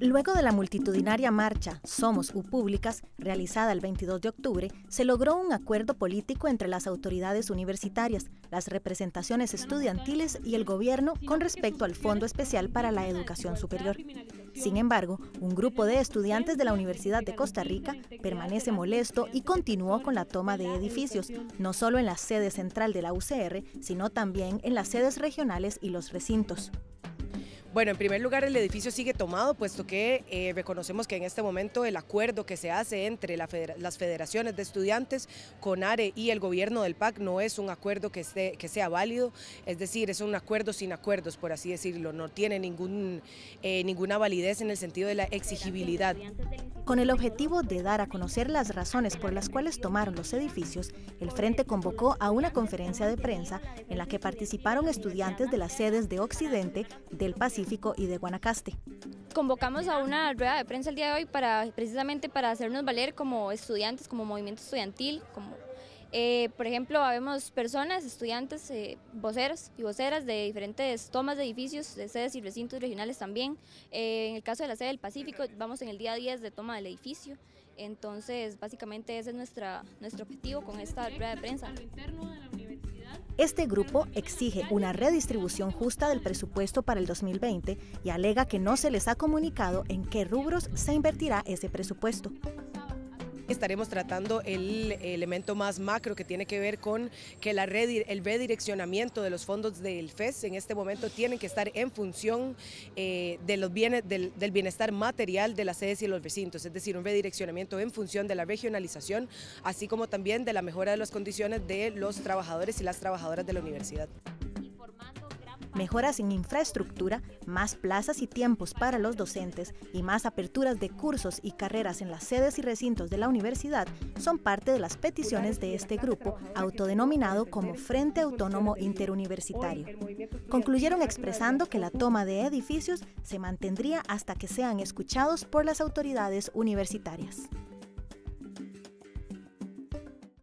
Luego de la multitudinaria marcha Somos U Públicas, realizada el 22 de octubre, se logró un acuerdo político entre las autoridades universitarias, las representaciones estudiantiles y el gobierno con respecto al Fondo Especial para la Educación Superior. Sin embargo, un grupo de estudiantes de la Universidad de Costa Rica permanece molesto y continuó con la toma de edificios, no solo en la sede central de la UCR, sino también en las sedes regionales y los recintos. Bueno, en primer lugar el edificio sigue tomado, puesto que eh, reconocemos que en este momento el acuerdo que se hace entre las federaciones de estudiantes, CONARE y el gobierno del PAC no es un acuerdo que, que sea válido, es decir, es un acuerdo sin acuerdos, por así decirlo, no tiene ningún, eh, ninguna validez en el sentido de la exigibilidad. Con el objetivo de dar a conocer las razones por las cuales tomaron los edificios, el Frente convocó a una conferencia de prensa en la que participaron estudiantes de las sedes de Occidente, del Pacífico y de Guanacaste. Convocamos a una rueda de prensa el día de hoy para precisamente para hacernos valer como estudiantes, como movimiento estudiantil, como eh, por ejemplo, habemos personas, estudiantes, eh, voceras y voceras de diferentes tomas de edificios, de sedes y recintos regionales también. Eh, en el caso de la sede del Pacífico, vamos en el día 10 de toma del edificio. Entonces, básicamente ese es nuestra, nuestro objetivo con esta rueda de prensa. Este grupo exige una redistribución justa del presupuesto para el 2020 y alega que no se les ha comunicado en qué rubros se invertirá ese presupuesto. Estaremos tratando el elemento más macro que tiene que ver con que la el redireccionamiento de los fondos del FES en este momento tienen que estar en función eh, de los bienes, del, del, bienestar material de las sedes y los recintos, es decir, un redireccionamiento en función de la regionalización, así como también de la mejora de las condiciones de los trabajadores y las trabajadoras de la universidad mejoras en infraestructura, más plazas y tiempos para los docentes y más aperturas de cursos y carreras en las sedes y recintos de la universidad son parte de las peticiones de este grupo autodenominado como Frente Autónomo Interuniversitario. Concluyeron expresando que la toma de edificios se mantendría hasta que sean escuchados por las autoridades universitarias.